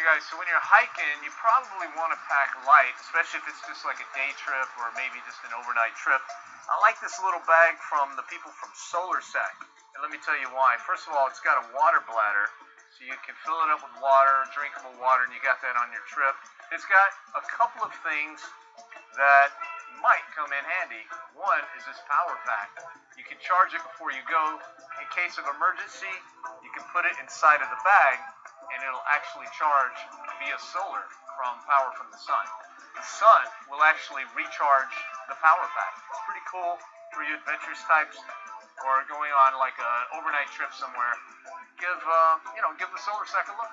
Hey guys, so when you're hiking, you probably want to pack light, especially if it's just like a day trip or maybe just an overnight trip. I like this little bag from the people from SolarSec, and let me tell you why. First of all, it's got a water bladder, so you can fill it up with water, drinkable water, and you got that on your trip. It's got a couple of things that might come in handy. One is this power pack. You can charge it before you go. In case of emergency, you can put it inside of the bag and it'll actually charge via solar from power from the sun. The sun will actually recharge the power pack. It's pretty cool for you adventurous types or going on like an overnight trip somewhere. Give uh, you know, give the SolarSec a look.